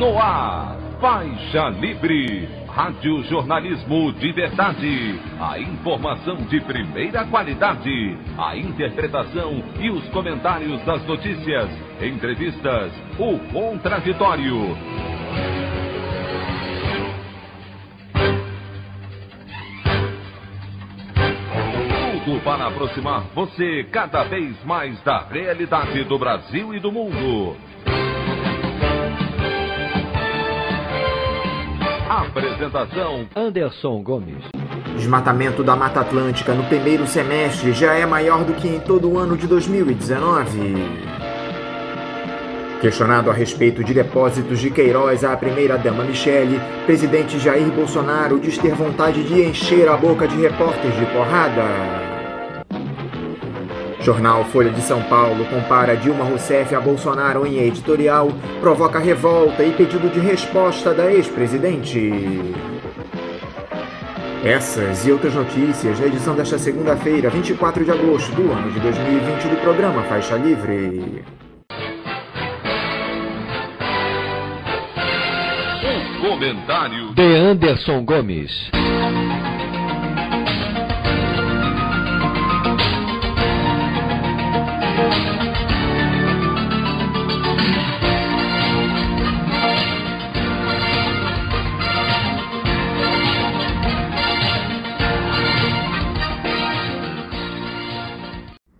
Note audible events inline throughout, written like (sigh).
No ar, Faixa Livre. Rádio Jornalismo de Verdade. A informação de primeira qualidade. A interpretação e os comentários das notícias. Entrevistas. O contraditório. Tudo para aproximar você cada vez mais da realidade do Brasil e do mundo. Apresentação Anderson Gomes. Desmatamento da Mata Atlântica no primeiro semestre já é maior do que em todo o ano de 2019. Questionado a respeito de depósitos de Queiroz à primeira-dama Michele, presidente Jair Bolsonaro diz ter vontade de encher a boca de repórteres de porrada. Jornal Folha de São Paulo compara Dilma Rousseff a Bolsonaro em editorial, provoca revolta e pedido de resposta da ex-presidente. Essas e outras notícias na edição desta segunda-feira, 24 de agosto do ano de 2020 do programa Faixa Livre. O comentário de Anderson Gomes.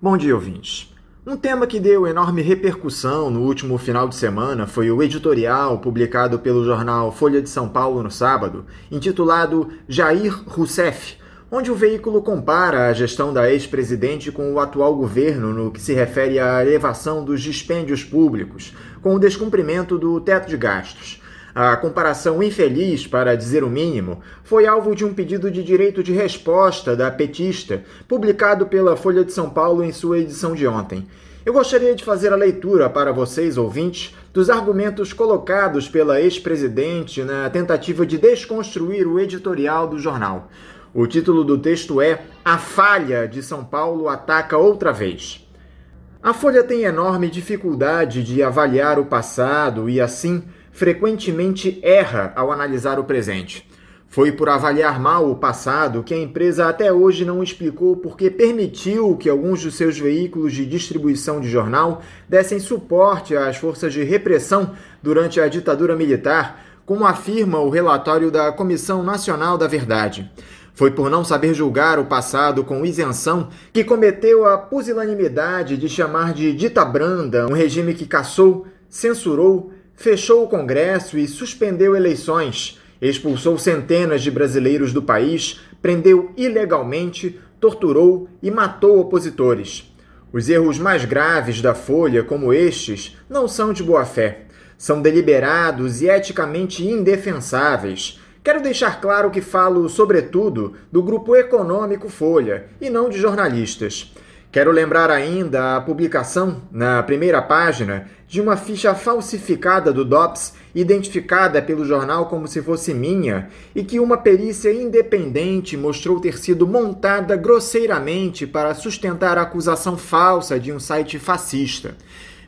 Bom dia, ouvintes. Um tema que deu enorme repercussão no último final de semana foi o editorial publicado pelo jornal Folha de São Paulo no sábado, intitulado Jair Rousseff, onde o veículo compara a gestão da ex-presidente com o atual governo no que se refere à elevação dos dispêndios públicos, com o descumprimento do teto de gastos. A comparação infeliz, para dizer o mínimo, foi alvo de um pedido de direito de resposta da petista, publicado pela Folha de São Paulo em sua edição de ontem. Eu gostaria de fazer a leitura para vocês, ouvintes, dos argumentos colocados pela ex-presidente na tentativa de desconstruir o editorial do jornal. O título do texto é A Falha de São Paulo Ataca Outra Vez. A Folha tem enorme dificuldade de avaliar o passado e, assim, frequentemente erra ao analisar o presente. Foi por avaliar mal o passado que a empresa até hoje não explicou por que permitiu que alguns dos seus veículos de distribuição de jornal dessem suporte às forças de repressão durante a ditadura militar, como afirma o relatório da Comissão Nacional da Verdade. Foi por não saber julgar o passado com isenção que cometeu a pusilanimidade de chamar de dita branda um regime que caçou, censurou, fechou o Congresso e suspendeu eleições, expulsou centenas de brasileiros do país, prendeu ilegalmente, torturou e matou opositores. Os erros mais graves da Folha, como estes, não são de boa fé. São deliberados e eticamente indefensáveis. Quero deixar claro que falo, sobretudo, do grupo econômico Folha e não de jornalistas. Quero lembrar ainda a publicação, na primeira página, de uma ficha falsificada do DOPS, identificada pelo jornal como se fosse minha, e que uma perícia independente mostrou ter sido montada grosseiramente para sustentar a acusação falsa de um site fascista.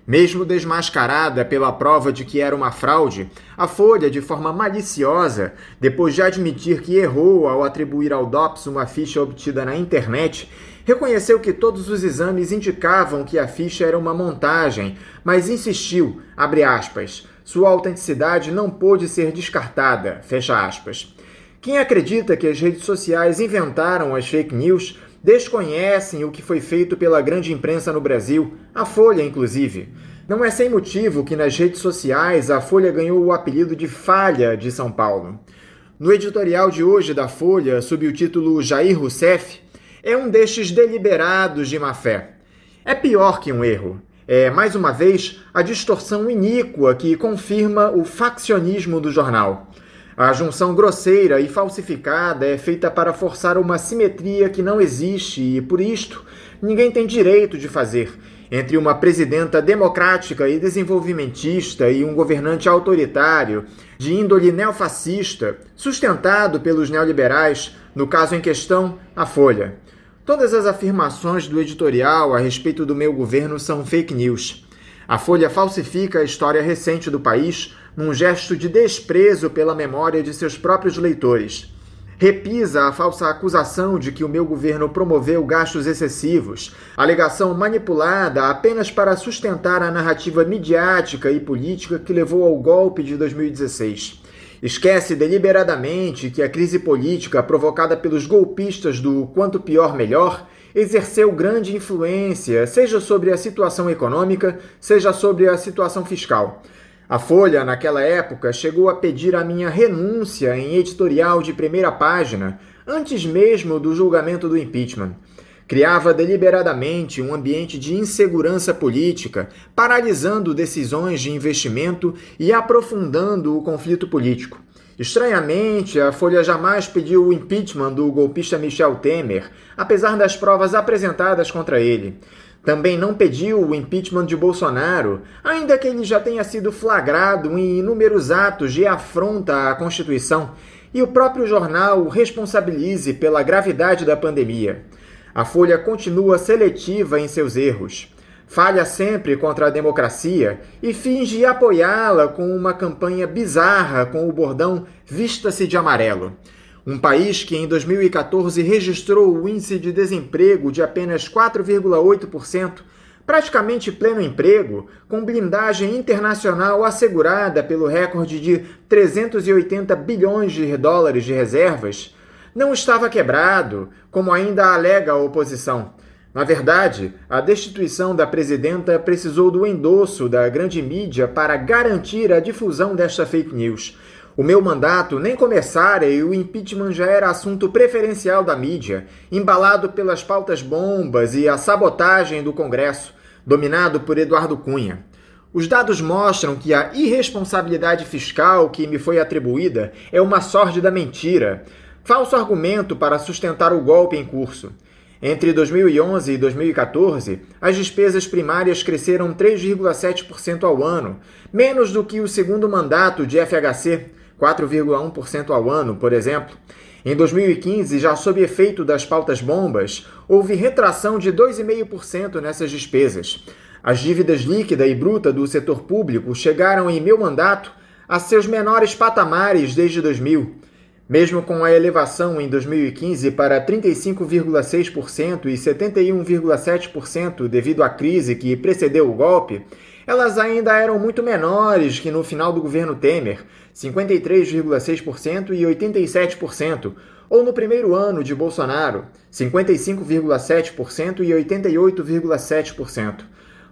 Mesmo desmascarada pela prova de que era uma fraude, a Folha, de forma maliciosa, depois de admitir que errou ao atribuir ao DOPS uma ficha obtida na internet, reconheceu que todos os exames indicavam que a ficha era uma montagem, mas insistiu, abre aspas, sua autenticidade não pôde ser descartada, fecha aspas. Quem acredita que as redes sociais inventaram as fake news desconhecem o que foi feito pela grande imprensa no Brasil, a Folha inclusive. Não é sem motivo que nas redes sociais a Folha ganhou o apelido de Falha de São Paulo. No editorial de hoje da Folha, sob o título Jair Rousseff, é um destes deliberados de má fé. É pior que um erro. É, mais uma vez, a distorção iníqua que confirma o faccionismo do jornal. A junção grosseira e falsificada é feita para forçar uma simetria que não existe e, por isto, ninguém tem direito de fazer entre uma presidenta democrática e desenvolvimentista e um governante autoritário, de índole neofascista, sustentado pelos neoliberais, no caso em questão, a Folha. Todas as afirmações do editorial a respeito do meu governo são fake news. A Folha falsifica a história recente do país, num gesto de desprezo pela memória de seus próprios leitores. Repisa a falsa acusação de que o meu governo promoveu gastos excessivos, alegação manipulada apenas para sustentar a narrativa midiática e política que levou ao golpe de 2016. Esquece deliberadamente que a crise política provocada pelos golpistas do quanto pior melhor exerceu grande influência, seja sobre a situação econômica, seja sobre a situação fiscal. A Folha, naquela época, chegou a pedir a minha renúncia em editorial de primeira página, antes mesmo do julgamento do impeachment. Criava deliberadamente um ambiente de insegurança política, paralisando decisões de investimento e aprofundando o conflito político. Estranhamente, a Folha jamais pediu o impeachment do golpista Michel Temer, apesar das provas apresentadas contra ele. Também não pediu o impeachment de Bolsonaro, ainda que ele já tenha sido flagrado em inúmeros atos de afronta à Constituição e o próprio jornal o responsabilize pela gravidade da pandemia. A Folha continua seletiva em seus erros. Falha sempre contra a democracia e finge apoiá-la com uma campanha bizarra com o bordão Vista-se de amarelo. Um país que em 2014 registrou o índice de desemprego de apenas 4,8%, praticamente pleno emprego, com blindagem internacional assegurada pelo recorde de 380 bilhões de dólares de reservas, não estava quebrado, como ainda alega a oposição. Na verdade, a destituição da presidenta precisou do endosso da grande mídia para garantir a difusão desta fake news. O meu mandato nem começara e o impeachment já era assunto preferencial da mídia, embalado pelas pautas bombas e a sabotagem do Congresso, dominado por Eduardo Cunha. Os dados mostram que a irresponsabilidade fiscal que me foi atribuída é uma sórdida mentira, falso argumento para sustentar o golpe em curso. Entre 2011 e 2014, as despesas primárias cresceram 3,7% ao ano, menos do que o segundo mandato de FHC, 4,1% ao ano, por exemplo. Em 2015, já sob efeito das pautas bombas, houve retração de 2,5% nessas despesas. As dívidas líquida e bruta do setor público chegaram em meu mandato a seus menores patamares desde 2000. Mesmo com a elevação em 2015 para 35,6% e 71,7% devido à crise que precedeu o golpe, elas ainda eram muito menores que no final do governo Temer, 53,6% e 87%, ou no primeiro ano de Bolsonaro, 55,7% e 88,7%.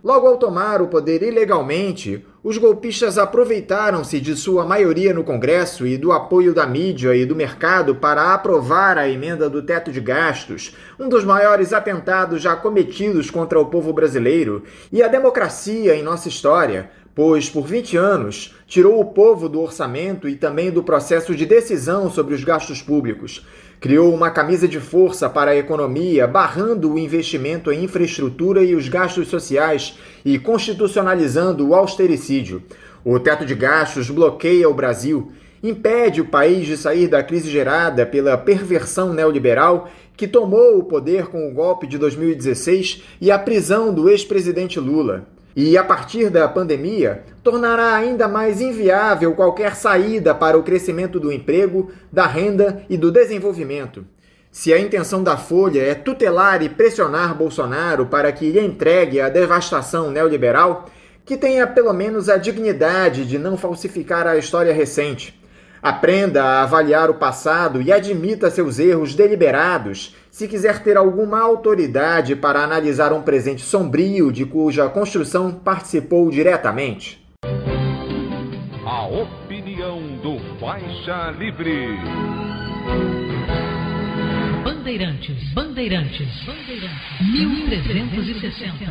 Logo ao tomar o poder ilegalmente, os golpistas aproveitaram-se de sua maioria no Congresso e do apoio da mídia e do mercado para aprovar a emenda do teto de gastos, um dos maiores atentados já cometidos contra o povo brasileiro e a democracia em nossa história, pois por 20 anos tirou o povo do orçamento e também do processo de decisão sobre os gastos públicos. Criou uma camisa de força para a economia, barrando o investimento em infraestrutura e os gastos sociais e constitucionalizando o austericídio. O teto de gastos bloqueia o Brasil, impede o país de sair da crise gerada pela perversão neoliberal que tomou o poder com o golpe de 2016 e a prisão do ex-presidente Lula e, a partir da pandemia, tornará ainda mais inviável qualquer saída para o crescimento do emprego, da renda e do desenvolvimento. Se a intenção da Folha é tutelar e pressionar Bolsonaro para que lhe entregue a devastação neoliberal, que tenha pelo menos a dignidade de não falsificar a história recente. Aprenda a avaliar o passado e admita seus erros deliberados se quiser ter alguma autoridade para analisar um presente sombrio de cuja construção participou diretamente. A opinião do Faixa Livre. Bandeirantes, Bandeirantes, Bandeirantes, 1360.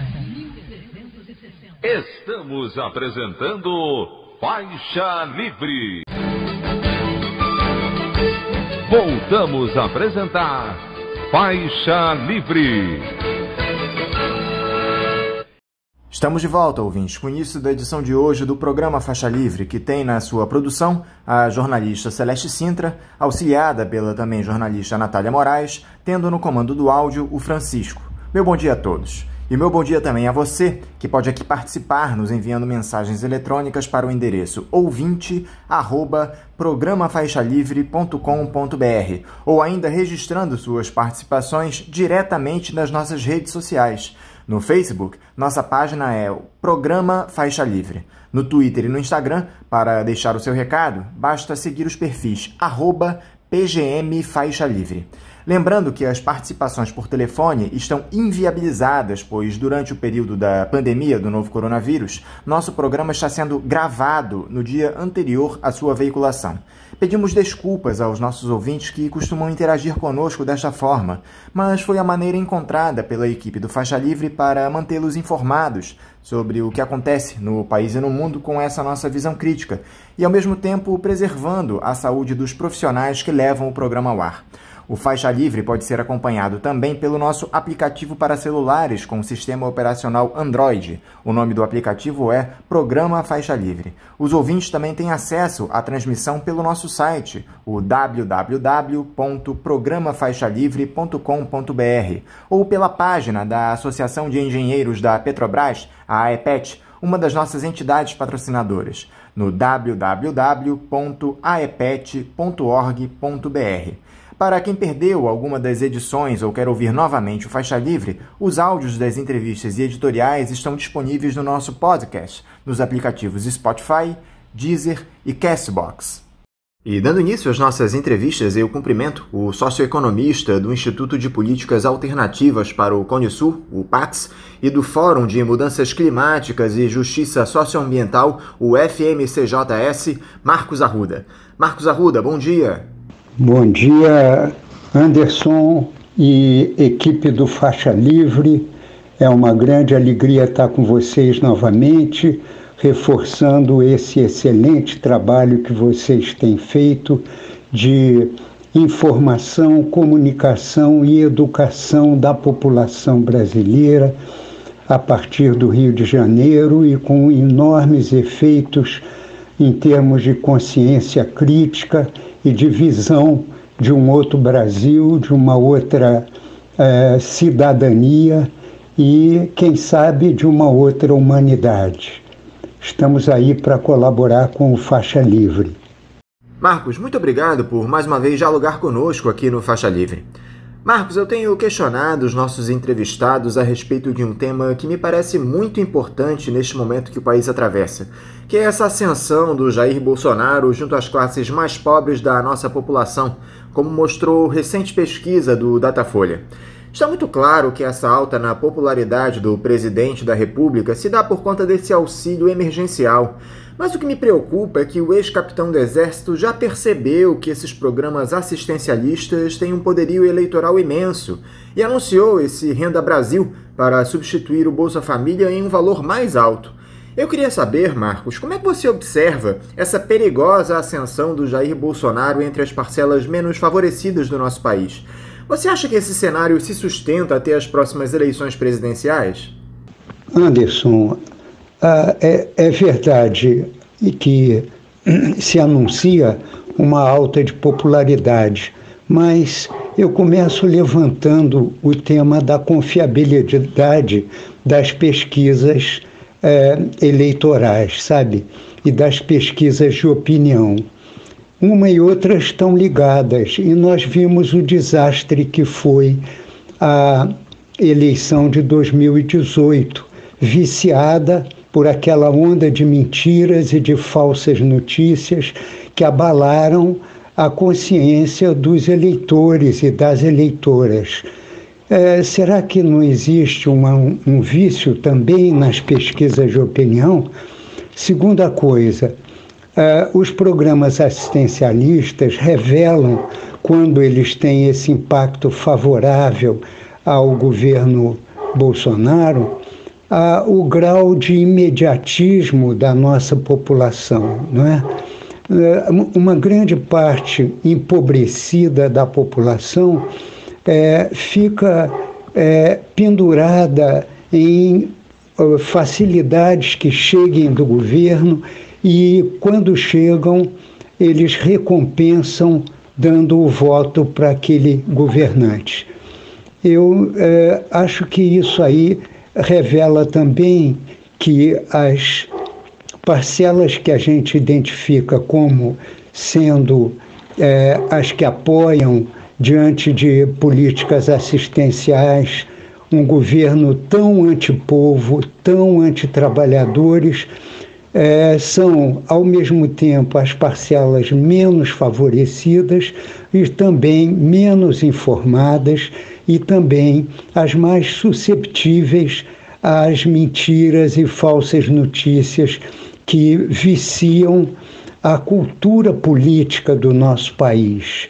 Estamos apresentando Faixa Livre. Voltamos a apresentar Faixa Livre. Estamos de volta, ouvintes, com o início da edição de hoje do programa Faixa Livre, que tem na sua produção a jornalista Celeste Sintra, auxiliada pela também jornalista Natália Moraes, tendo no comando do áudio o Francisco. Meu bom dia a todos. E meu bom dia também a você, que pode aqui participar nos enviando mensagens eletrônicas para o endereço ouvinte@programafaixalivre.com.br ou ainda registrando suas participações diretamente nas nossas redes sociais. No Facebook, nossa página é o Programa Faixa Livre. No Twitter e no Instagram, para deixar o seu recado, basta seguir os perfis arroba PGM Livre. Lembrando que as participações por telefone estão inviabilizadas, pois durante o período da pandemia do novo coronavírus, nosso programa está sendo gravado no dia anterior à sua veiculação. Pedimos desculpas aos nossos ouvintes que costumam interagir conosco desta forma, mas foi a maneira encontrada pela equipe do Faixa Livre para mantê-los informados sobre o que acontece no país e no mundo com essa nossa visão crítica e, ao mesmo tempo, preservando a saúde dos profissionais que levam o programa ao ar. O Faixa Livre pode ser acompanhado também pelo nosso aplicativo para celulares com sistema operacional Android. O nome do aplicativo é Programa Faixa Livre. Os ouvintes também têm acesso à transmissão pelo nosso site, o www.programafaixalivre.com.br, ou pela página da Associação de Engenheiros da Petrobras, a AEPET, uma das nossas entidades patrocinadoras, no www.aepet.org.br. Para quem perdeu alguma das edições ou quer ouvir novamente o Faixa Livre, os áudios das entrevistas e editoriais estão disponíveis no nosso podcast, nos aplicativos Spotify, Deezer e Castbox. E dando início às nossas entrevistas, eu cumprimento o socioeconomista do Instituto de Políticas Alternativas para o Cone Sul, o PAX, e do Fórum de Mudanças Climáticas e Justiça Socioambiental, o FMCJS, Marcos Arruda. Marcos Arruda, bom dia. Bom dia, Anderson e equipe do Faixa Livre. É uma grande alegria estar com vocês novamente, reforçando esse excelente trabalho que vocês têm feito de informação, comunicação e educação da população brasileira a partir do Rio de Janeiro e com enormes efeitos em termos de consciência crítica e de visão de um outro Brasil, de uma outra é, cidadania e, quem sabe, de uma outra humanidade. Estamos aí para colaborar com o Faixa Livre. Marcos, muito obrigado por mais uma vez dialogar conosco aqui no Faixa Livre. Marcos, eu tenho questionado os nossos entrevistados a respeito de um tema que me parece muito importante neste momento que o país atravessa, que é essa ascensão do Jair Bolsonaro junto às classes mais pobres da nossa população, como mostrou recente pesquisa do Datafolha. Está muito claro que essa alta na popularidade do presidente da República se dá por conta desse auxílio emergencial mas o que me preocupa é que o ex-capitão do Exército já percebeu que esses programas assistencialistas têm um poderio eleitoral imenso e anunciou esse Renda Brasil para substituir o Bolsa Família em um valor mais alto. Eu queria saber, Marcos, como é que você observa essa perigosa ascensão do Jair Bolsonaro entre as parcelas menos favorecidas do nosso país? Você acha que esse cenário se sustenta até as próximas eleições presidenciais? Anderson, ah, é, é verdade que (clears throat) se anuncia uma alta de popularidade, mas eu começo levantando o tema da confiabilidade das pesquisas é, eleitorais, sabe? E das pesquisas de opinião. Uma e outra estão ligadas, e nós vimos o desastre que foi a eleição de 2018, viciada por aquela onda de mentiras e de falsas notícias que abalaram a consciência dos eleitores e das eleitoras. É, será que não existe uma, um vício também nas pesquisas de opinião? Segunda coisa, é, os programas assistencialistas revelam, quando eles têm esse impacto favorável ao governo Bolsonaro, ah, o grau de imediatismo da nossa população, não é? é uma grande parte empobrecida da população é, fica é, pendurada em facilidades que cheguem do governo e, quando chegam, eles recompensam dando o voto para aquele governante. Eu é, acho que isso aí revela também que as parcelas que a gente identifica como sendo é, as que apoiam, diante de políticas assistenciais, um governo tão antipovo, tão antitrabalhadores, é, são, ao mesmo tempo, as parcelas menos favorecidas e também menos informadas e também as mais susceptíveis às mentiras e falsas notícias que viciam a cultura política do nosso país.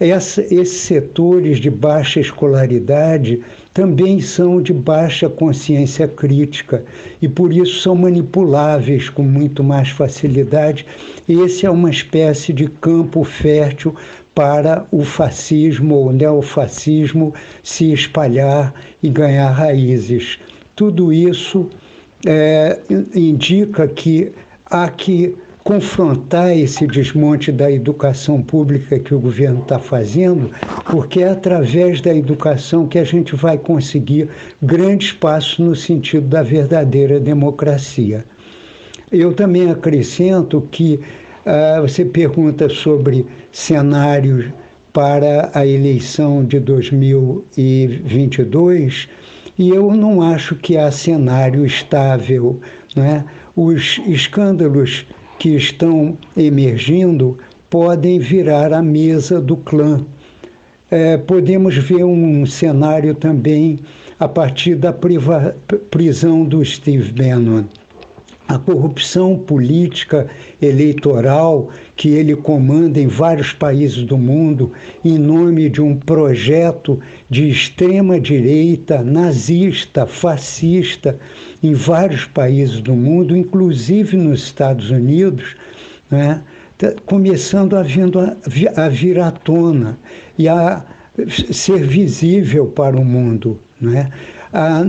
Esses setores de baixa escolaridade também são de baixa consciência crítica e por isso são manipuláveis com muito mais facilidade. Esse é uma espécie de campo fértil para o fascismo ou neofascismo se espalhar e ganhar raízes. Tudo isso é, indica que há que confrontar esse desmonte da educação pública que o governo está fazendo, porque é através da educação que a gente vai conseguir grandes passos no sentido da verdadeira democracia. Eu também acrescento que uh, você pergunta sobre cenários para a eleição de 2022 e eu não acho que há cenário estável. Né? Os escândalos que estão emergindo podem virar a mesa do clã. É, podemos ver um cenário também a partir da prisão do Steve Bannon a corrupção política eleitoral que ele comanda em vários países do mundo em nome de um projeto de extrema direita, nazista, fascista em vários países do mundo, inclusive nos Estados Unidos, né? Tá começando a, vindo a, a vir à tona e a ser visível para o mundo. Né? A,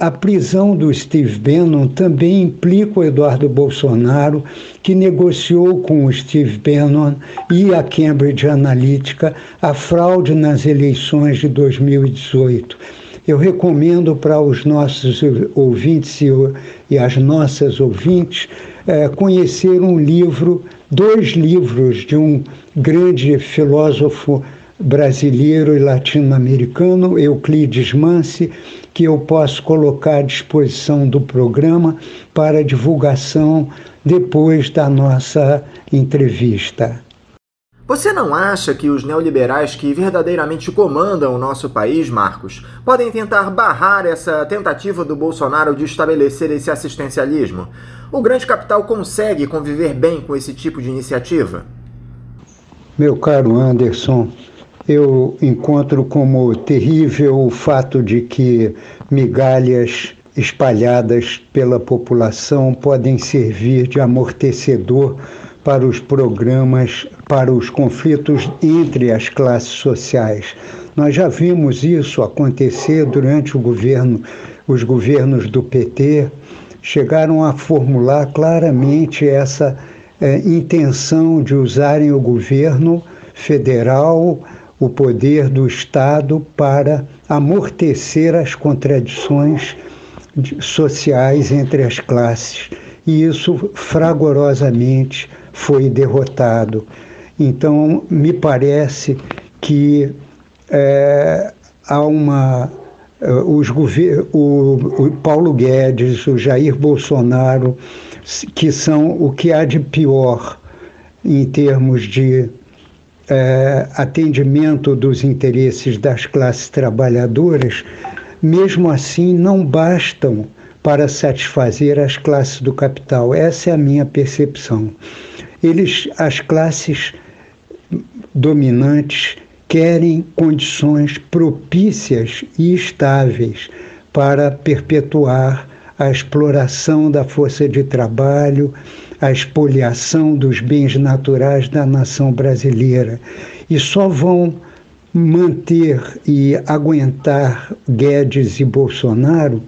a, prisão do Steve Bannon também implica o Eduardo Bolsonaro, que negociou com o Steve Bannon e a Cambridge Analytica a fraude nas eleições de 2018. Eu recomendo para os nossos ouvintes e, e as nossas ouvintes é, conhecer um livro, dois livros de um grande filósofo brasileiro e latino-americano, Euclides Mansi, que eu posso colocar à disposição do programa para divulgação depois da nossa entrevista. Você não acha que os neoliberais que verdadeiramente comandam o nosso país, Marcos, podem tentar barrar essa tentativa do Bolsonaro de estabelecer esse assistencialismo? O grande capital consegue conviver bem com esse tipo de iniciativa? Meu caro Anderson, eu encontro como terrível o fato de que migalhas espalhadas pela população podem servir de amortecedor para os programas, para os conflitos entre as classes sociais. Nós já vimos isso acontecer durante o governo, os governos do PT chegaram a formular claramente essa é, intenção de usarem o governo federal o poder do Estado para amortecer as contradições sociais entre as classes. E isso fragorosamente foi derrotado. Então, me parece que é, há uma. É, os o, o Paulo Guedes, o Jair Bolsonaro, que são o que há de pior em termos de é, atendimento dos interesses das classes trabalhadoras, mesmo assim não bastam para satisfazer as classes do capital. Essa é a minha percepção. Eles, as classes dominantes, querem condições propícias e estáveis para perpetuar a exploração da força de trabalho, a expoliação dos bens naturais da nação brasileira. E só vão manter e aguentar Guedes e Bolsonaro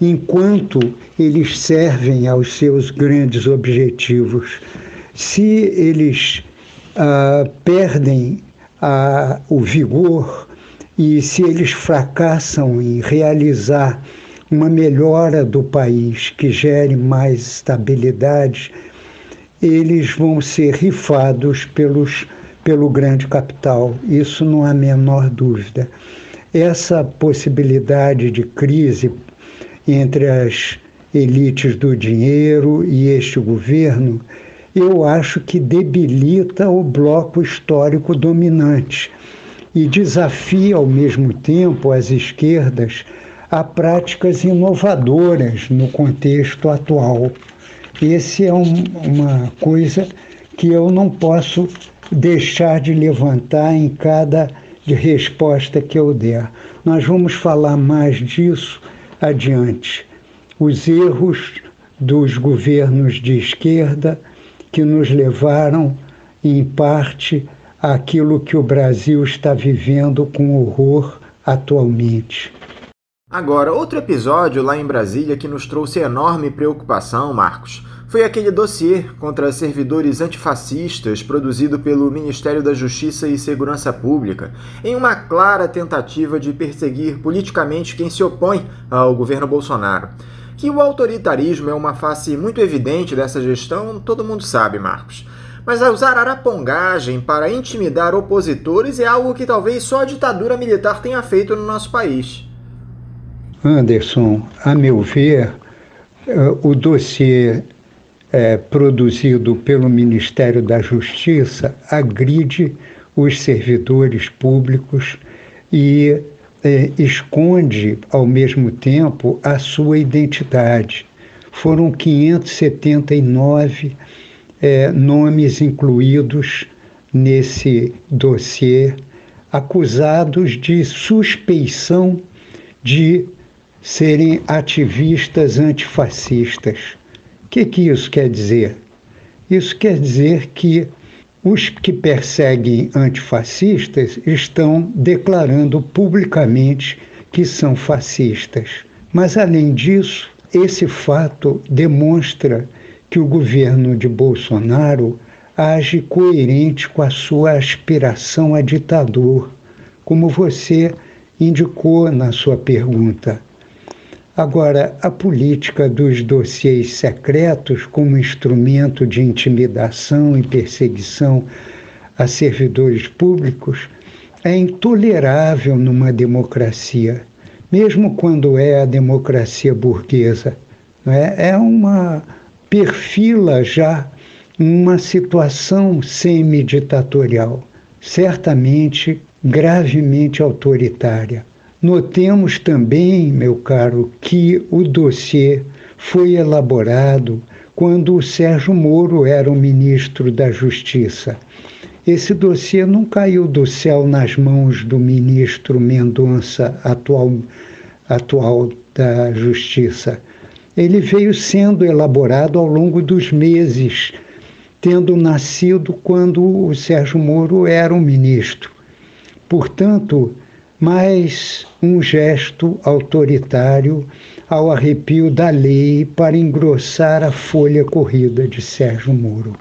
enquanto eles servem aos seus grandes objetivos. Se eles ah, perdem o vigor e se eles fracassam em realizar uma melhora do país que gere mais estabilidade, eles vão ser rifados pelos, pelo grande capital. Isso não há a menor dúvida. Essa possibilidade de crise entre as elites do dinheiro e este governo, eu acho que debilita o bloco histórico dominante e desafia ao mesmo tempo as esquerdas a práticas inovadoras no contexto atual. Esse é um, uma coisa que eu não posso deixar de levantar em cada resposta que eu der. Nós vamos falar mais disso adiante. Os erros dos governos de esquerda que nos levaram, em parte, àquilo que o Brasil está vivendo com horror atualmente. Agora, outro episódio lá em Brasília que nos trouxe enorme preocupação, Marcos, foi aquele dossiê contra servidores antifascistas produzido pelo Ministério da Justiça e Segurança Pública, em uma clara tentativa de perseguir politicamente quem se opõe ao governo Bolsonaro. Que o autoritarismo é uma face muito evidente dessa gestão, todo mundo sabe, Marcos. Mas usar arapongagem para intimidar opositores é algo que talvez só a ditadura militar tenha feito no nosso país. Anderson, a meu ver, eh, o dossiê é, produzido pelo Ministério da Justiça agride os servidores públicos e é, esconde, ao mesmo tempo, a sua identidade. Foram 579 é, nomes incluídos nesse dossiê, acusados de suspeição de serem ativistas antifascistas. O que, que isso quer dizer? Isso quer dizer que os que perseguem antifascistas estão declarando publicamente que são fascistas. Mas, além disso, esse fato demonstra que o governo de Bolsonaro age coerente com a sua aspiração a ditador, como você indicou na sua pergunta. Agora, a política dos dossiês secretos como instrumento de intimidação e perseguição a servidores públicos é intolerável numa democracia, mesmo quando é a democracia burguesa. É? é uma perfila já uma situação semi-ditatorial, certamente gravemente autoritária. Notemos também, meu caro, que o dossiê foi elaborado quando o Sérgio Moro era o ministro da Justiça. Esse dossiê não caiu do céu nas mãos do ministro Mendonça, atual, atual da Justiça. Ele veio sendo elaborado ao longo dos meses, tendo nascido quando o Sérgio Moro era o ministro. Portanto, mas um gesto autoritário ao arrepio da lei para engrossar a folha corrida de Sérgio Moro.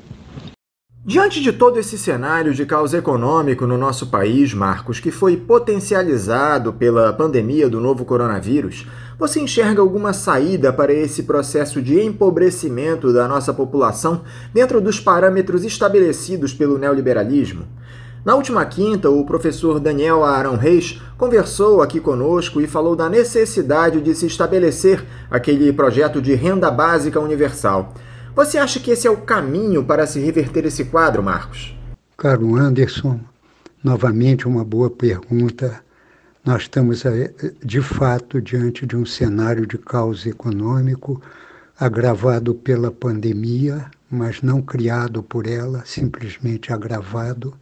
Diante de todo esse cenário de caos econômico no nosso país, Marcos, que foi potencializado pela pandemia do novo coronavírus, você enxerga alguma saída para esse processo de empobrecimento da nossa população dentro dos parâmetros estabelecidos pelo neoliberalismo? Na última quinta, o professor Daniel Arão Reis conversou aqui conosco e falou da necessidade de se estabelecer aquele projeto de renda básica universal. Você acha que esse é o caminho para se reverter esse quadro, Marcos? Caro Anderson, novamente uma boa pergunta. Nós estamos, eh, de fato, diante de um cenário de caos econômico agravado pela pandemia, mas não criado por ela, simplesmente agravado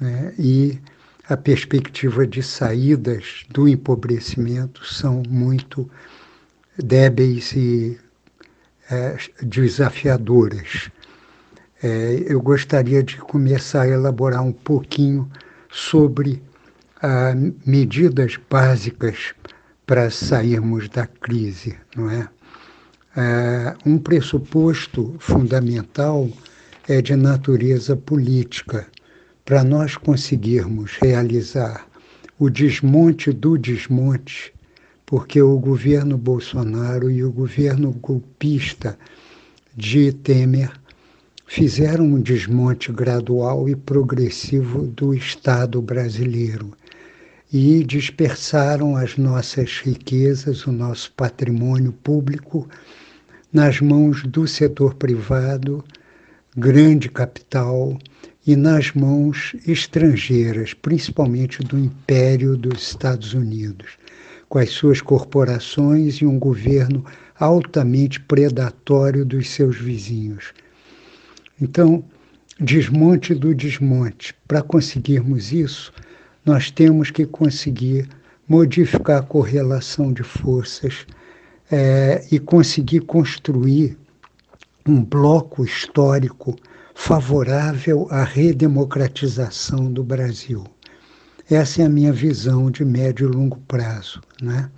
né? e a perspectiva de saídas do empobrecimento são muito débeis e é, desafiadoras. É, eu gostaria de começar a elaborar um pouquinho sobre ah, medidas básicas para sairmos da crise, não é? é? Um pressuposto fundamental é de natureza política para nós conseguirmos realizar o desmonte do desmonte, porque o governo Bolsonaro e o governo golpista de Temer fizeram um desmonte gradual e progressivo do Estado brasileiro e dispersaram as nossas riquezas, o nosso patrimônio público, nas mãos do setor privado, grande capital, e nas mãos estrangeiras, principalmente do Império dos Estados Unidos, com as suas corporações e um governo altamente predatório dos seus vizinhos. Então, desmonte do desmonte. Para conseguirmos isso, nós temos que conseguir modificar a correlação de forças é, e conseguir construir um bloco histórico favorável à redemocratização do Brasil. Essa é a minha visão de médio e longo prazo. Né?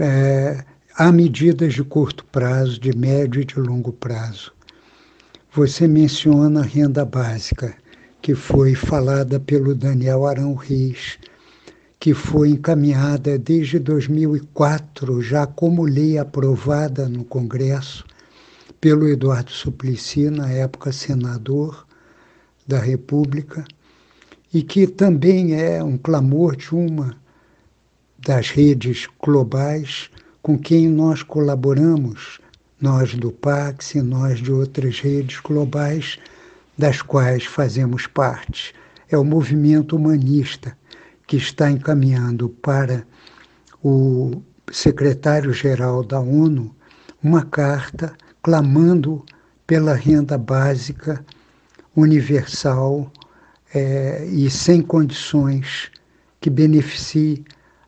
É, há medidas de curto prazo, de médio e de longo prazo. Você menciona a renda básica que foi falada pelo Daniel Arão Reis, que foi encaminhada desde 2004, já como lei aprovada no Congresso, pelo Eduardo Suplicy, na época senador da República, e que também é um clamor de uma das redes globais com quem nós colaboramos, nós do Pax e nós de outras redes globais das quais fazemos parte. É o movimento humanista que está encaminhando para o secretário-geral da ONU uma carta clamando pela renda básica universal é, e sem condições que beneficie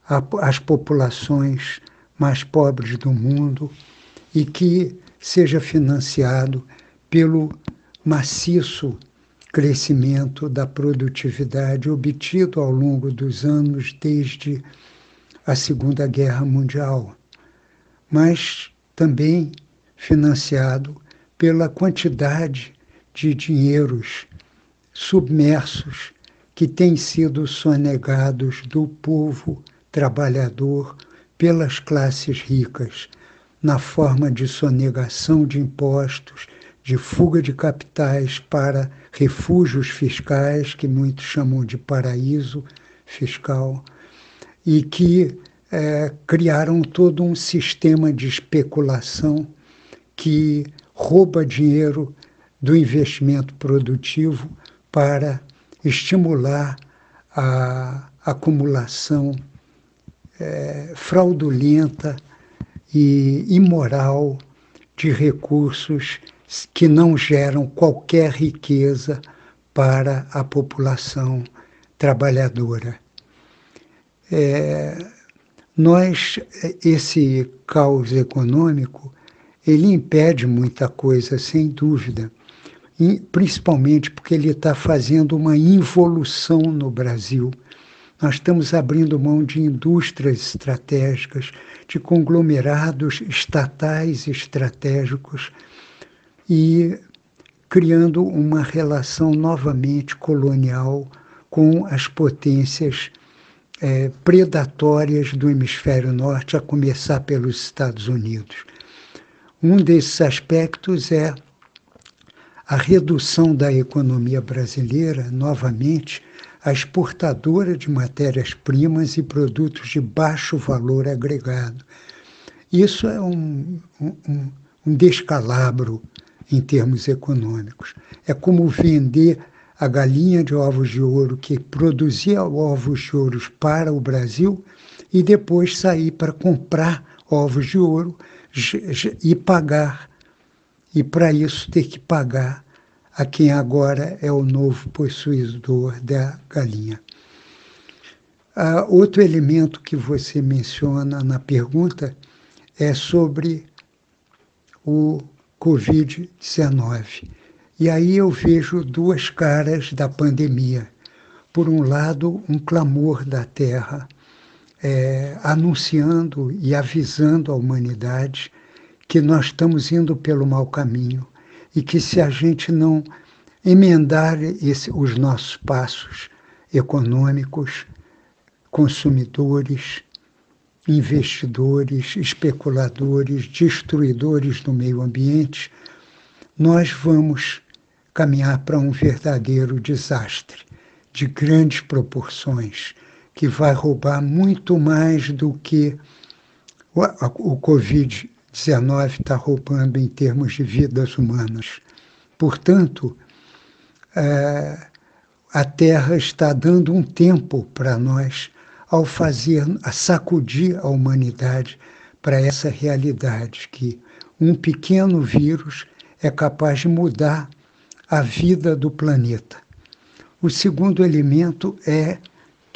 a, as populações mais pobres do mundo e que seja financiado pelo maciço crescimento da produtividade obtido ao longo dos anos desde a Segunda Guerra Mundial, mas também financiado pela quantidade de dinheiros submersos que têm sido sonegados do povo trabalhador pelas classes ricas, na forma de sonegação de impostos de fuga de capitais para refúgios fiscais, que muitos chamam de paraíso fiscal, e que é, criaram todo um sistema de especulação que rouba dinheiro do investimento produtivo para estimular a acumulação é, fraudulenta e imoral de recursos que não geram qualquer riqueza para a população trabalhadora. É, nós, esse caos econômico, ele impede muita coisa, sem dúvida, e principalmente porque ele está fazendo uma involução no Brasil. Nós estamos abrindo mão de indústrias estratégicas, de conglomerados estatais estratégicos e criando uma relação novamente colonial com as potências é, predatórias do hemisfério norte, a começar pelos Estados Unidos. Um desses aspectos é a redução da economia brasileira, novamente, a exportadora de matérias-primas e produtos de baixo valor agregado. Isso é um, um, um descalabro em termos econômicos. É como vender a galinha de ovos de ouro que produzia ovos de ouro para o Brasil e depois sair para comprar ovos de ouro e pagar. E para isso ter que pagar a quem agora é o novo possuidor da galinha. Uh, outro elemento que você menciona na pergunta é sobre o Covid-19. E aí eu vejo duas caras da pandemia. Por um lado, um clamor da Terra, é, anunciando e avisando a humanidade que nós estamos indo pelo mau caminho e que se a gente não emendar esse, os nossos passos econômicos, consumidores investidores, especuladores, destruidores do meio ambiente, nós vamos caminhar para um verdadeiro desastre de grandes proporções, que vai roubar muito mais do que o, o Covid-19 está roubando em termos de vidas humanas. Portanto, é, a Terra está dando um tempo para nós ao fazer, a sacudir a humanidade para essa realidade que um pequeno vírus é capaz de mudar a vida do planeta. O segundo elemento é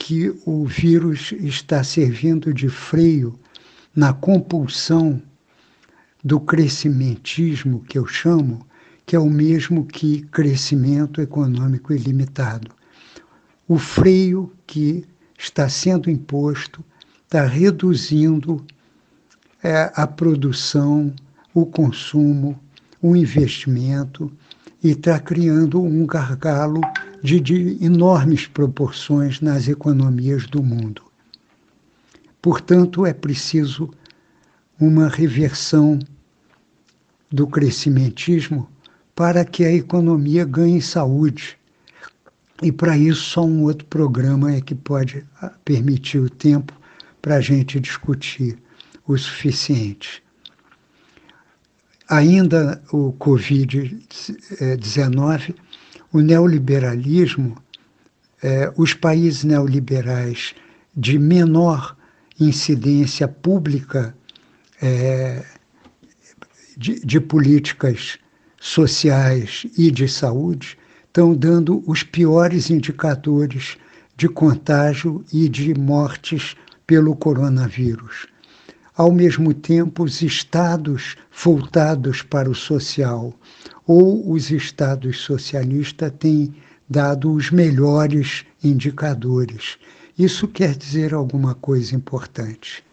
que o vírus está servindo de freio na compulsão do crescimentismo, que eu chamo, que é o mesmo que crescimento econômico ilimitado. O freio que está sendo imposto está reduzindo é, a produção, o consumo, o investimento e está criando um gargalo de, de enormes proporções nas economias do mundo. Portanto, é preciso uma reversão do crescimentismo para que a economia ganhe saúde e para isso, só um outro programa é que pode ah, permitir o tempo para a gente discutir o suficiente. Ainda o Covid-19, o neoliberalismo, eh, os países neoliberais de menor incidência pública eh, de políticas sociais e de saúde estão dando os piores indicadores de contágio e de mortes pelo coronavírus. Ao mesmo tempo, os estados voltados para o social ou os estados socialistas têm dado os melhores indicadores. Isso quer dizer alguma coisa importante.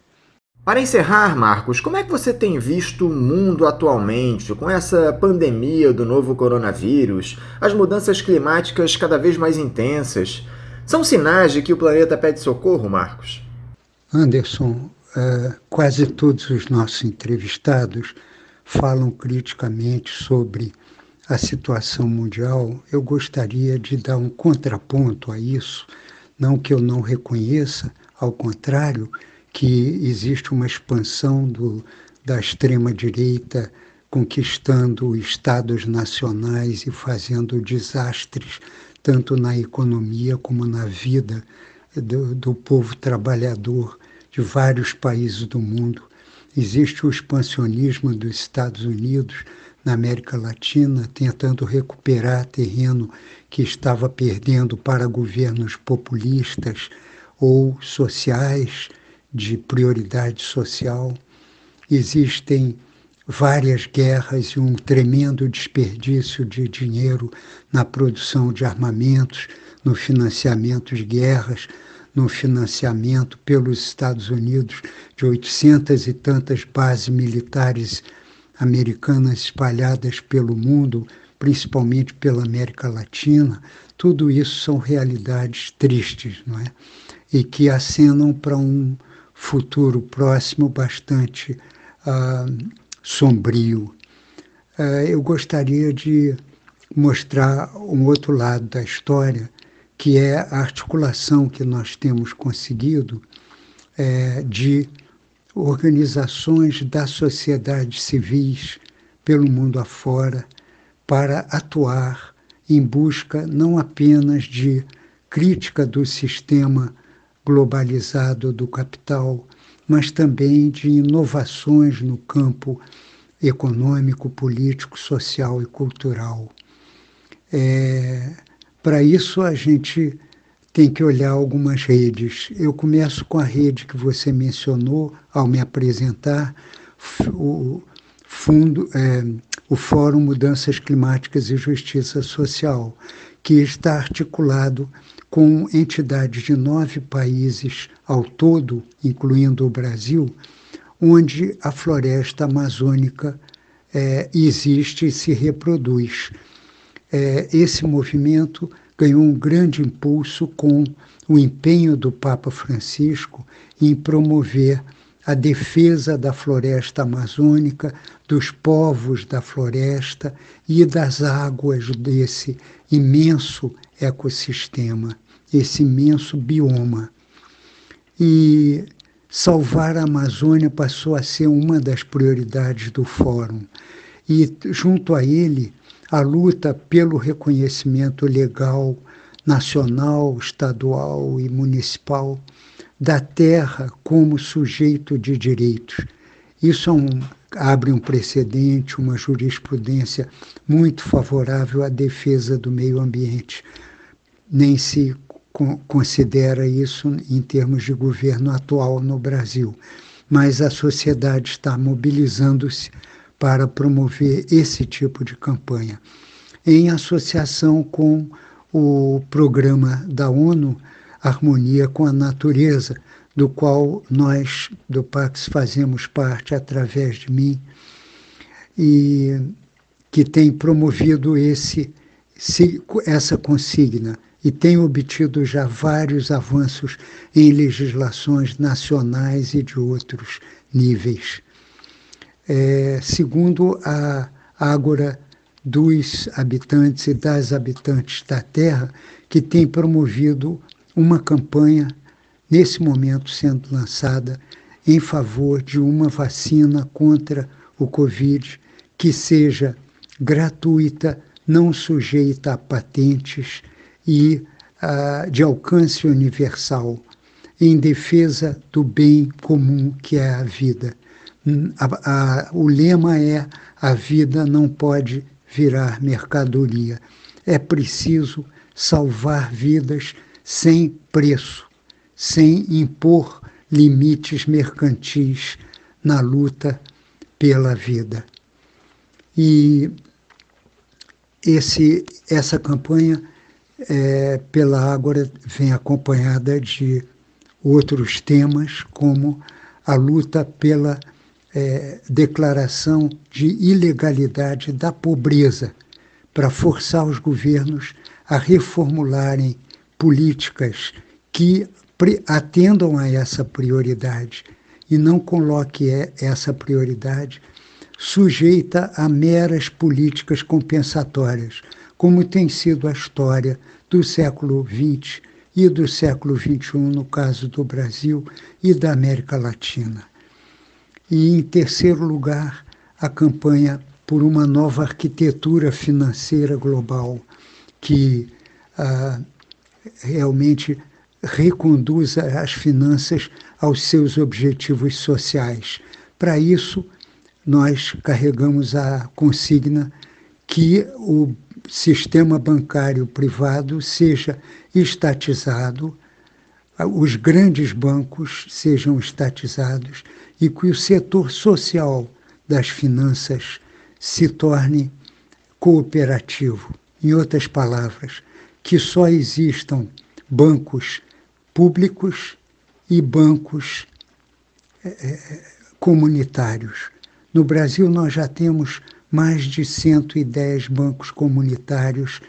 Para encerrar, Marcos, como é que você tem visto o mundo atualmente, com essa pandemia do novo coronavírus, as mudanças climáticas cada vez mais intensas? São sinais de que o planeta pede socorro, Marcos? Anderson, uh, quase todos os nossos entrevistados falam criticamente sobre a situação mundial. Eu gostaria de dar um contraponto a isso, não que eu não reconheça, ao contrário que existe uma expansão do, da extrema-direita conquistando estados nacionais e fazendo desastres tanto na economia como na vida do, do povo trabalhador de vários países do mundo. Existe o expansionismo dos Estados Unidos na América Latina, tentando recuperar terreno que estava perdendo para governos populistas ou sociais de prioridade social. Existem várias guerras e um tremendo desperdício de dinheiro na produção de armamentos, no financiamento de guerras, no financiamento pelos Estados Unidos de oitocentas e tantas bases militares americanas espalhadas pelo mundo, principalmente pela América Latina. Tudo isso são realidades tristes, não é? E que acenam para um futuro próximo bastante uh, sombrio. Uh, eu gostaria de mostrar um outro lado da história, que é a articulação que nós temos conseguido é, de organizações da sociedade civis pelo mundo afora para atuar em busca não apenas de crítica do sistema globalizado do capital, mas também de inovações no campo econômico, político, social e cultural. É, Para isso, a gente tem que olhar algumas redes. Eu começo com a rede que você mencionou ao me apresentar, o, fundo, é, o Fórum Mudanças Climáticas e Justiça Social, que está articulado com entidades de nove países ao todo, incluindo o Brasil, onde a floresta amazônica é, existe e se reproduz. É, esse movimento ganhou um grande impulso com o empenho do Papa Francisco em promover a defesa da floresta amazônica, dos povos da floresta e das águas desse imenso ecossistema, esse imenso bioma. E salvar a Amazônia passou a ser uma das prioridades do Fórum. E, junto a ele, a luta pelo reconhecimento legal nacional, estadual e municipal da terra como sujeito de direitos. Isso é um, abre um precedente, uma jurisprudência muito favorável à defesa do meio ambiente. Nem se considera isso em termos de governo atual no Brasil, mas a sociedade está mobilizando-se para promover esse tipo de campanha, em associação com o programa da ONU Harmonia com a Natureza, do qual nós do Pax fazemos parte através de mim e que tem promovido esse essa consigna e tem obtido já vários avanços em legislações nacionais e de outros níveis. É, segundo a Ágora dos habitantes e das habitantes da Terra, que tem promovido uma campanha, nesse momento sendo lançada, em favor de uma vacina contra o Covid que seja gratuita, não sujeita a patentes e uh, de alcance universal, em defesa do bem comum que é a vida. A, a, o lema é: a vida não pode virar mercadoria. É preciso salvar vidas sem preço, sem impor limites mercantis na luta pela vida. E esse, essa campanha é, pela Ágora vem acompanhada de outros temas, como a luta pela é, declaração de ilegalidade da pobreza, para forçar os governos a reformularem políticas que atendam a essa prioridade e não coloque essa prioridade sujeita a meras políticas compensatórias, como tem sido a história do século XX e do século XXI, no caso do Brasil e da América Latina. E, em terceiro lugar, a campanha por uma nova arquitetura financeira global que ah, realmente reconduza as finanças aos seus objetivos sociais. Para isso, nós carregamos a consigna que o sistema bancário privado seja estatizado, os grandes bancos sejam estatizados e que o setor social das finanças se torne cooperativo. Em outras palavras, que só existam bancos públicos e bancos é, comunitários. No Brasil, nós já temos mais de 110 bancos comunitários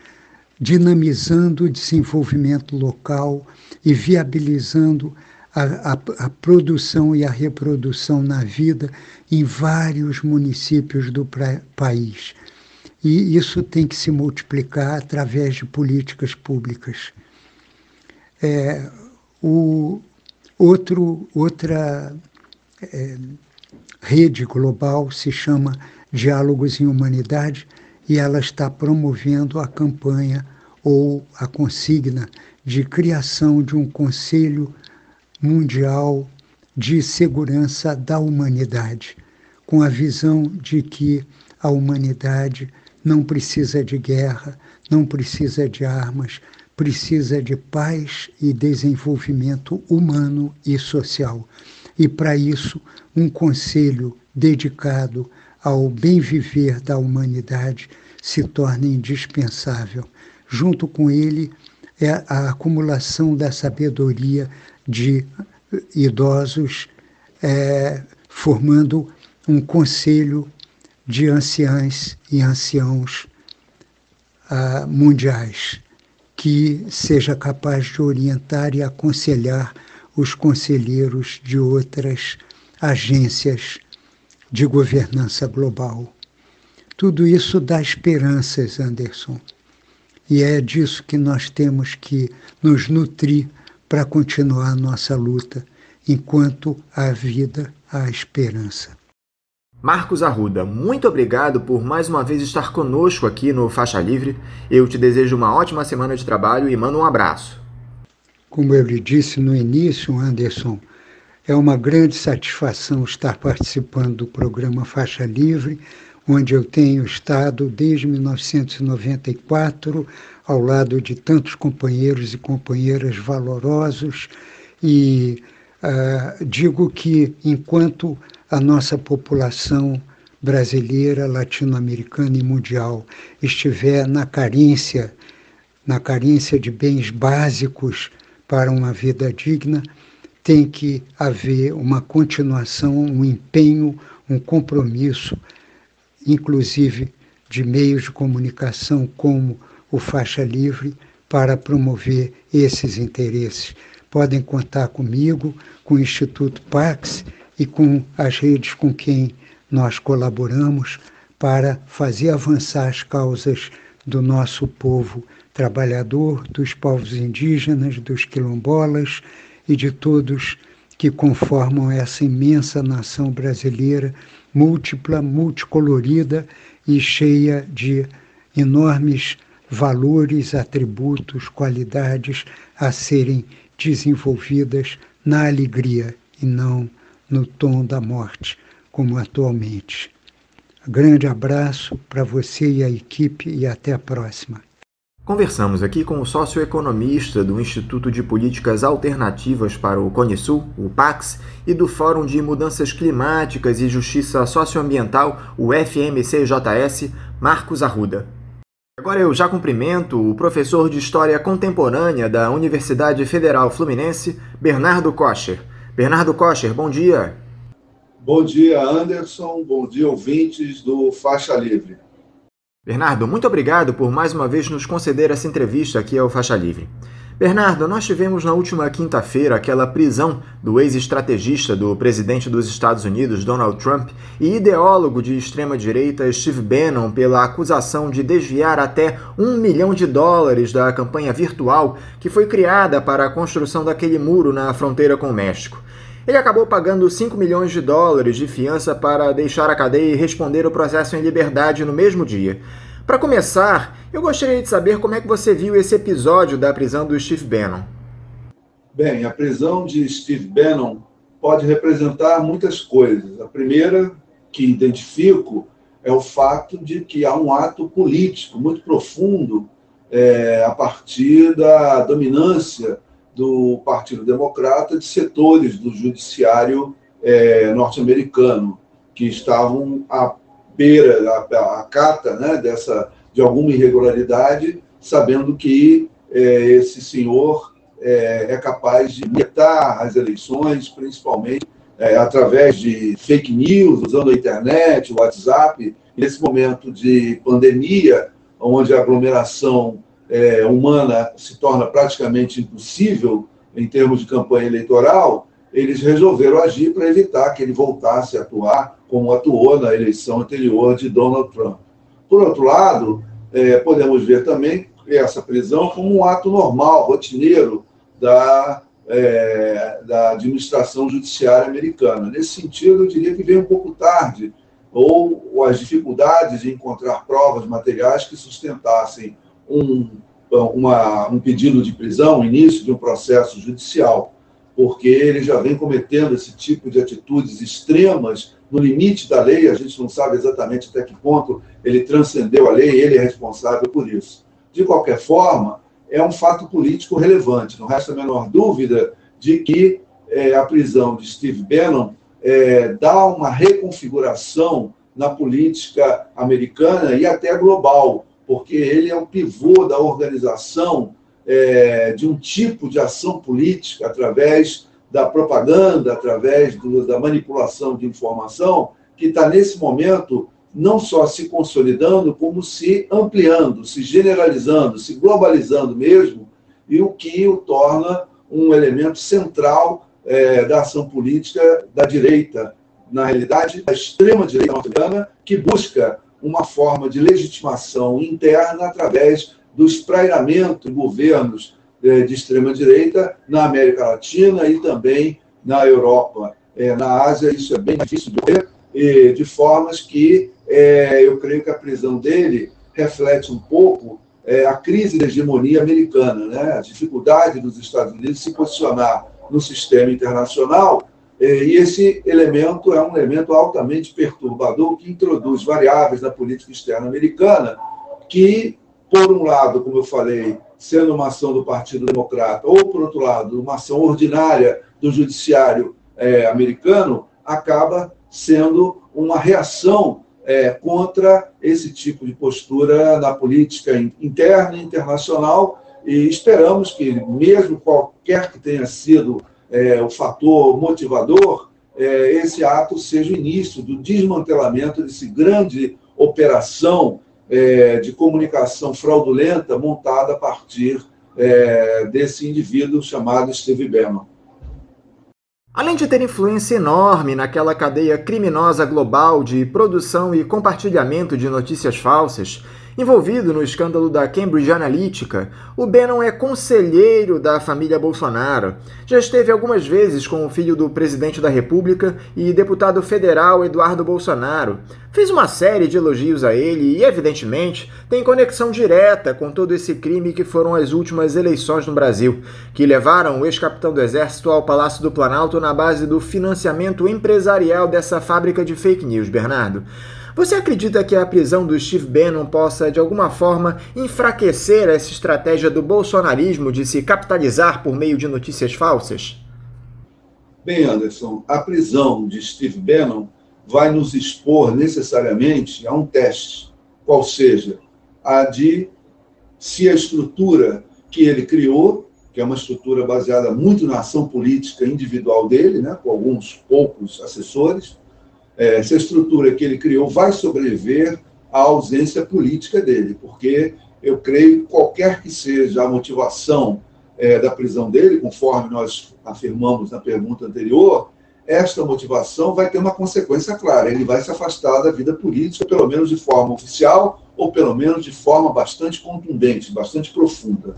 dinamizando o desenvolvimento local e viabilizando a, a, a, produção e a reprodução na vida em vários municípios do pra, país. E isso tem que se multiplicar através de políticas públicas. É, o outro, outra é, rede global se chama Diálogos em Humanidade e ela está promovendo a campanha ou a consigna de criação de um Conselho Mundial de Segurança da Humanidade, com a visão de que a humanidade não precisa de guerra, não precisa de armas, precisa de paz e desenvolvimento humano e social. E para isso, um conselho dedicado ao bem viver da humanidade se torna indispensável. Junto com ele, é a acumulação da sabedoria de idosos, é, formando um conselho de anciãs e anciãos uh, mundiais, que seja capaz de orientar e aconselhar os conselheiros de outras agências de governança global. Tudo isso dá esperanças, Anderson. E é disso que nós temos que nos nutrir para continuar a nossa luta, enquanto há vida, há esperança. Marcos Arruda, muito obrigado por mais uma vez estar conosco aqui no Faixa Livre. Eu te desejo uma ótima semana de trabalho e mando um abraço. Como eu lhe disse no início, Anderson, é uma grande satisfação estar participando do programa Faixa Livre, onde eu tenho estado desde 1994 ao lado de tantos companheiros e companheiras valorosos e uh, digo que enquanto a nossa população brasileira, latino-americana e mundial estiver na carência, na carência de bens básicos para uma vida digna, tem que haver uma continuação, um empenho, um compromisso, inclusive de meios de comunicação como o Faixa Livre, para promover esses interesses. Podem contar comigo, com o Instituto Pax e com as redes com quem nós colaboramos para fazer avançar as causas do nosso povo trabalhador, dos povos indígenas, dos quilombolas e de todos que conformam essa imensa nação brasileira, múltipla, multicolorida e cheia de enormes valores, atributos, qualidades a serem desenvolvidas na alegria e não no tom da morte, como atualmente. Grande abraço para você e a equipe e até a próxima. Conversamos aqui com o socioeconomista do Instituto de Políticas Alternativas para o Cone-Sul, o PAX, e do Fórum de Mudanças Climáticas e Justiça Socioambiental, o FMCJS, Marcos Arruda. Agora eu já cumprimento o professor de História Contemporânea da Universidade Federal Fluminense, Bernardo Kocher. Bernardo Kocher, bom dia. Bom dia, Anderson. Bom dia, ouvintes do Faixa Livre. Bernardo, muito obrigado por mais uma vez nos conceder essa entrevista aqui ao Faixa Livre. Bernardo, nós tivemos na última quinta-feira aquela prisão do ex-estrategista do presidente dos Estados Unidos, Donald Trump, e ideólogo de extrema-direita Steve Bannon pela acusação de desviar até um milhão de dólares da campanha virtual que foi criada para a construção daquele muro na fronteira com o México. Ele acabou pagando 5 milhões de dólares de fiança para deixar a cadeia e responder o processo em liberdade no mesmo dia. Para começar, eu gostaria de saber como é que você viu esse episódio da prisão do Steve Bannon. Bem, a prisão de Steve Bannon pode representar muitas coisas. A primeira que identifico é o fato de que há um ato político muito profundo é, a partir da dominância do Partido Democrata de setores do judiciário é, norte-americano que estavam à beira, à, à cata né, dessa, de alguma irregularidade, sabendo que é, esse senhor é, é, capaz de metar as eleições, principalmente é, através de fake news, usando a internet, o WhatsApp. Nesse momento de pandemia, onde a aglomeração é, humana se torna praticamente impossível em termos de campanha eleitoral, eles resolveram agir para evitar que ele voltasse a atuar como atuou na eleição anterior de Donald Trump. Por outro lado, é, podemos ver também essa prisão como um ato normal, rotineiro da, é, da administração judiciária americana. Nesse sentido, eu diria que veio um pouco tarde, ou as dificuldades de encontrar provas materiais que sustentassem um, uma, um pedido de prisão, início de um processo judicial, porque ele já vem cometendo esse tipo de atitudes extremas no limite da lei, a gente não sabe exatamente até que ponto ele transcendeu a lei, ele é responsável por isso. De qualquer forma, é um fato político relevante, não resta a menor dúvida de que é, a prisão de Steve Bannon é, dá uma reconfiguração na política americana e até global, porque ele é o pivô da organização é, de um tipo de ação política através da propaganda, através do, da manipulação de informação, que está nesse momento não só se consolidando, como se ampliando, se generalizando, se globalizando mesmo, e o que o torna um elemento central é, da ação política da direita, na realidade, da extrema-direita norte-americana, que busca uma forma de legitimação interna através do espraiamento de governos é, de extrema-direita na América Latina e também na Europa. É, na Ásia, isso é bem difícil de ver, de formas que é, eu creio que a prisão dele reflete um pouco a crise da hegemonia americana, né? a dificuldade dos Estados Unidos se posicionar no sistema internacional. E esse elemento é um elemento altamente perturbador que introduz variáveis na política externa americana que, por um lado, como eu falei, sendo uma ação do Partido Democrata, ou, por outro lado, uma ação ordinária do judiciário é, americano, acaba sendo uma reação é, contra esse tipo de postura na política interna e internacional. E esperamos que, mesmo qualquer que tenha sido é, o fator motivador, é, esse ato seja o início do desmantelamento desse grande operação é, de comunicação fraudulenta montada a partir é, desse indivíduo chamado Steve Bannon. Além de ter influência enorme naquela cadeia criminosa global de produção e compartilhamento de notícias falsas, Envolvido no escândalo da Cambridge Analytica, o Bannon é conselheiro da família Bolsonaro. Já esteve algumas vezes com o filho do presidente da República e deputado federal Eduardo Bolsonaro. Fez uma série de elogios a ele e, evidentemente, tem conexão direta com todo esse crime que foram as últimas eleições no Brasil, que levaram o ex-capitão do Exército ao Palácio do Planalto na base do financiamento empresarial dessa fábrica de fake news, Bernardo. Você acredita que a prisão do Steve Bannon possa, de alguma forma, enfraquecer essa estratégia do bolsonarismo de se capitalizar por meio de notícias falsas? Bem, Anderson, a prisão de Steve Bannon vai nos expor necessariamente a um teste, qual seja a de se a estrutura que ele criou, que é uma estrutura baseada muito na ação política individual dele, né, com alguns poucos assessores, essa estrutura que ele criou vai sobreviver à ausência política dele, porque eu creio que qualquer que seja a motivação é, da prisão dele, conforme nós afirmamos na pergunta anterior, esta motivação vai ter uma consequência clara. Ele vai se afastar da vida política, pelo menos de forma oficial, ou pelo menos de forma bastante contundente, bastante profunda.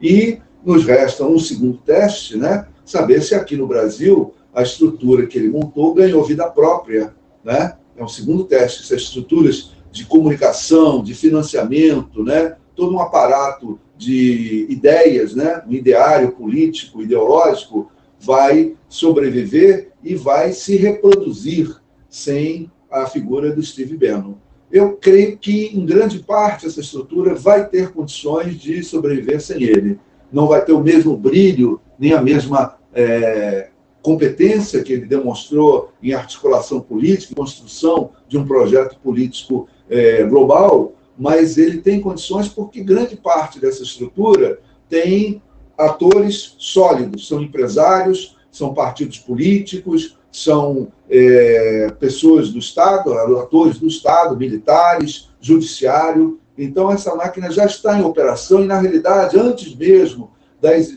E nos resta um segundo teste, né? Saber se aqui no Brasil a estrutura que ele montou ganhou vida própria né? É um segundo teste, essas estruturas de comunicação, de financiamento, né? Todo um aparato de ideias, né? Um ideário político, ideológico vai sobreviver e vai se reproduzir sem a figura do Steve Bannon. Eu creio que, em grande parte, essa estrutura vai ter condições de sobreviver sem ele. Não vai ter o mesmo brilho, nem a mesma é, competência que ele demonstrou em articulação política, construção de um projeto político é, global, mas ele tem condições porque grande parte dessa estrutura tem atores sólidos, são empresários, são partidos políticos, são é, pessoas do Estado, atores do Estado, militares, judiciário. Então, essa máquina já está em operação e, na realidade, antes mesmo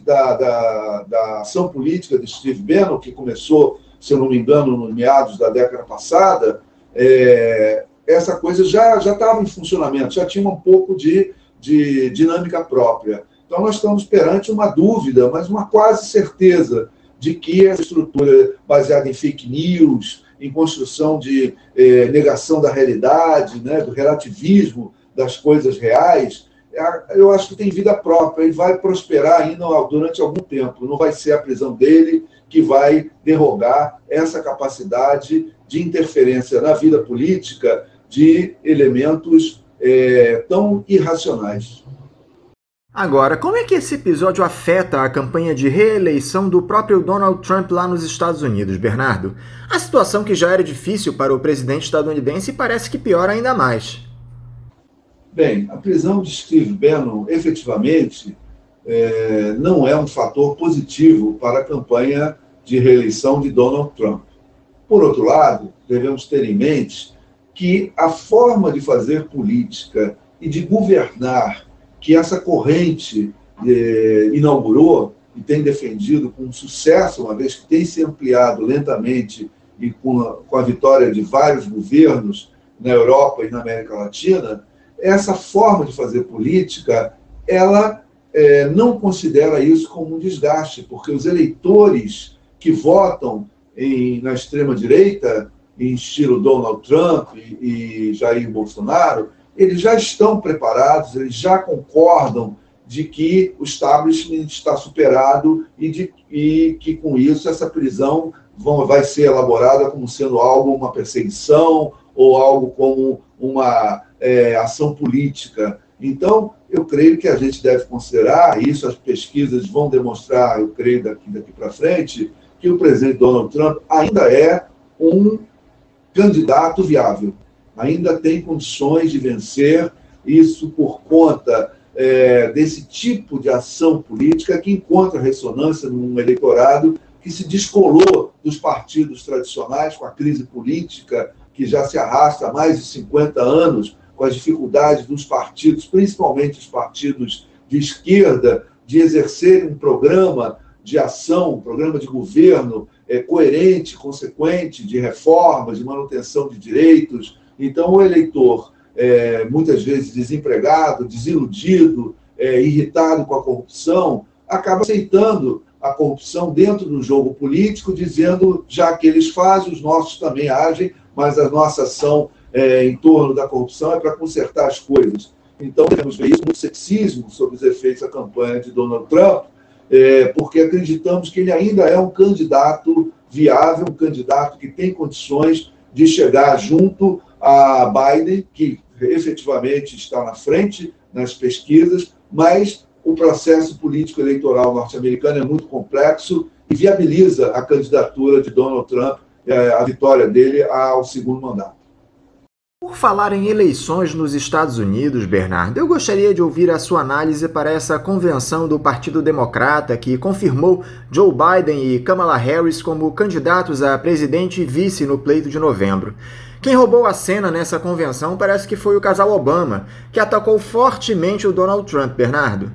da, da, da, ação política de Steve Bannon, que começou, se eu não me engano, no meados da década passada, é, essa coisa já estava em funcionamento, já tinha um pouco de, de dinâmica própria. Então, nós estamos perante uma dúvida, mas uma quase certeza de que essa estrutura baseada em fake news, em construção de é, negação da realidade, né, do relativismo das coisas reais, eu acho que tem vida própria e vai prosperar ainda durante algum tempo. Não vai ser a prisão dele que vai derrogar essa capacidade de interferência na vida política de elementos é, tão irracionais. Agora, como é que esse episódio afeta a campanha de reeleição do próprio Donald Trump lá nos Estados Unidos, Bernardo? A situação que já era difícil para o presidente estadunidense parece que piora ainda mais. Bem, a prisão de Steve Bannon, efetivamente, é, não é um fator positivo para a campanha de reeleição de Donald Trump. Por outro lado, devemos ter em mente que a forma de fazer política e de governar que essa corrente é, inaugurou e tem defendido com sucesso, uma vez que tem se ampliado lentamente e com a, com a vitória de vários governos na Europa e na América Latina, essa forma de fazer política, ela é, não considera isso como um desgaste, porque os eleitores que votam em, na extrema-direita, em estilo Donald Trump e, e Jair Bolsonaro, eles já estão preparados, eles já concordam de que o establishment está superado e, de, e que, com isso, essa prisão vão, vai ser elaborada como sendo algo, uma perseguição ou algo como uma é, ação política. Então, eu creio que a gente deve considerar, isso as pesquisas vão demonstrar, eu creio, daqui, daqui para frente, que o presidente Donald Trump ainda é um candidato viável, ainda tem condições de vencer, isso por conta é, desse tipo de ação política que encontra ressonância num eleitorado que se descolou dos partidos tradicionais com a crise política que já se arrasta há mais de 50 anos, com as dificuldades dos partidos, principalmente os partidos de esquerda, de exercerem um programa de ação, um programa de governo é, coerente, consequente, de reformas, de manutenção de direitos. Então, o eleitor, é, muitas vezes desempregado, desiludido, é, irritado com a corrupção, acaba aceitando a corrupção dentro do jogo político, dizendo já que eles fazem, os nossos também agem, mas a nossa ação é, em torno da corrupção é para consertar as coisas. Então, temos isso, muito sexismo sobre os efeitos da campanha de Donald Trump, é, porque acreditamos que ele ainda é um candidato viável, um candidato que tem condições de chegar junto a Biden, que efetivamente está na frente nas pesquisas, mas o processo político eleitoral norte-americano é muito complexo e viabiliza a candidatura de Donald Trump, é, a vitória dele ao segundo mandato. Por falar em eleições nos Estados Unidos, Bernardo, eu gostaria de ouvir a sua análise para essa convenção do Partido Democrata que confirmou Joe Biden e Kamala Harris como candidatos a presidente e vice no pleito de novembro. Quem roubou a cena nessa convenção parece que foi o casal Obama, que atacou fortemente o Donald Trump, Bernardo.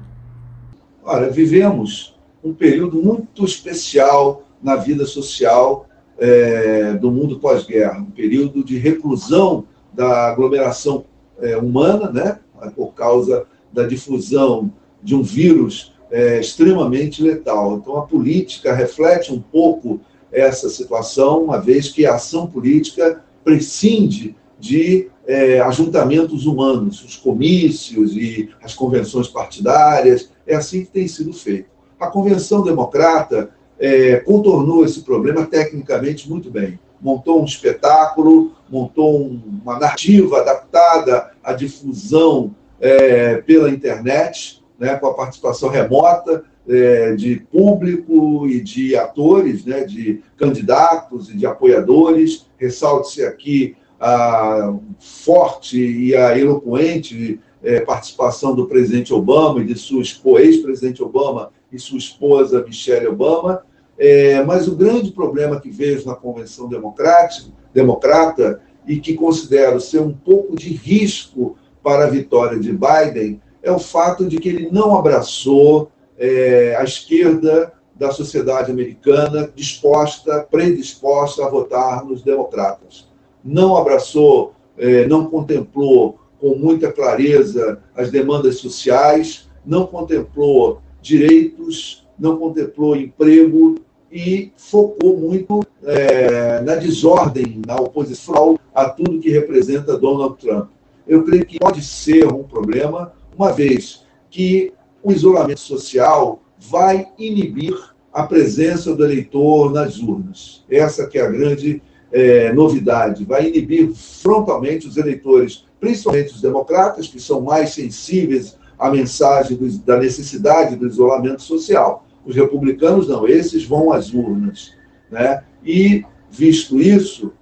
Olha, vivemos um período muito especial na vida social é, do mundo pós-guerra, um período de reclusão da aglomeração é, humana, né, por causa da difusão de um vírus é, extremamente letal. Então, a política reflete um pouco essa situação, uma vez que a ação política prescinde de é, ajuntamentos humanos, os comícios e as convenções partidárias. É assim que tem sido feito. A Convenção Democrata é, contornou esse problema tecnicamente muito bem montou um espetáculo, montou uma narrativa adaptada à difusão é, pela internet, né, com a participação remota é, de público e de atores, né, de candidatos e de apoiadores. Ressalte-se aqui a forte e a eloquente é, participação do presidente Obama e de sua ex-presidente Obama e sua esposa Michelle Obama, é, mas o grande problema que vejo na Convenção Democrata e que considero ser um pouco de risco para a vitória de Biden é o fato de que ele não abraçou é, a esquerda da sociedade americana disposta, predisposta a votar nos democratas. Não abraçou, é, não contemplou com muita clareza as demandas sociais, não contemplou direitos, não contemplou emprego, e focou muito é, na desordem, na oposição a tudo que representa Donald Trump. Eu creio que pode ser um problema, uma vez que o isolamento social vai inibir a presença do eleitor nas urnas. Essa que é a grande é, novidade. Vai inibir frontalmente os eleitores, principalmente os democratas, que são mais sensíveis à mensagem do, da necessidade do isolamento social. Os republicanos não, esses vão às urnas. Né? E, visto isso,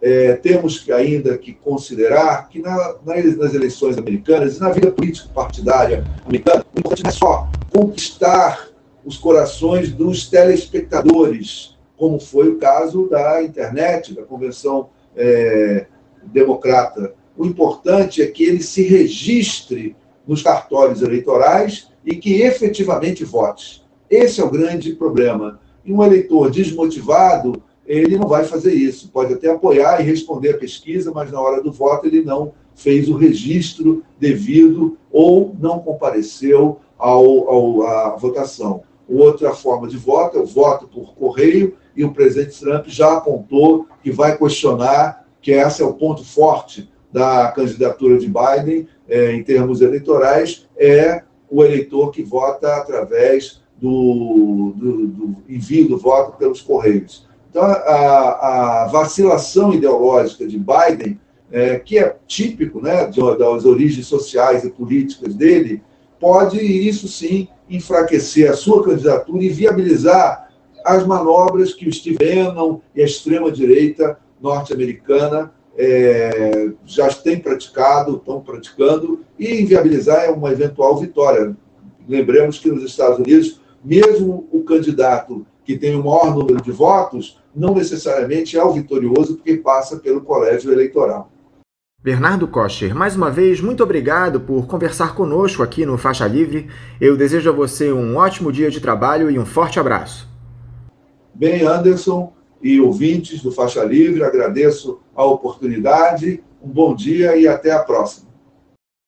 é, temos que ainda que considerar que na, nas eleições americanas e na vida política partidária americana, o importante não é só conquistar os corações dos telespectadores, como foi o caso da internet, da convenção é, democrata. O importante é que ele se registre nos cartórios eleitorais e que efetivamente vote. Esse é o grande problema. E um eleitor desmotivado, ele não vai fazer isso. Pode até apoiar e responder a pesquisa, mas na hora do voto ele não fez o registro devido ou não compareceu ao, ao, à votação. Outra forma de voto é o voto por correio, e o presidente Trump já apontou que vai questionar que esse é o ponto forte da candidatura de Biden é, em termos eleitorais, é o eleitor que vota através do, do, do envio do voto pelos correios. Então, a, a vacilação ideológica de Biden, é, que é típico né, das origens sociais e políticas dele, pode, isso sim, enfraquecer a sua candidatura e viabilizar as manobras que o Steve Bannon e a extrema-direita norte-americana é, já têm praticado, estão praticando, e inviabilizar uma eventual vitória. Lembremos que nos Estados Unidos, mesmo o candidato que tem o maior número de votos, não necessariamente é o vitorioso, porque passa pelo colégio eleitoral. Bernardo Kocher, mais uma vez, muito obrigado por conversar conosco aqui no Faixa Livre. Eu desejo a você um ótimo dia de trabalho e um forte abraço. Bem, Anderson e ouvintes do Faixa Livre, agradeço a oportunidade, um bom dia e até a próxima.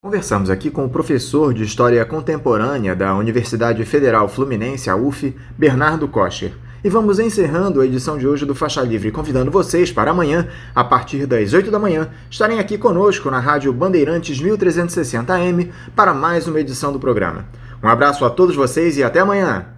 Conversamos aqui com o professor de História Contemporânea da Universidade Federal Fluminense, a UF, Bernardo Kocher. E vamos encerrando a edição de hoje do Faixa Livre, convidando vocês para amanhã, a partir das 8 da manhã, estarem aqui conosco na Rádio Bandeirantes 1360 AM para mais uma edição do programa. Um abraço a todos vocês e até amanhã!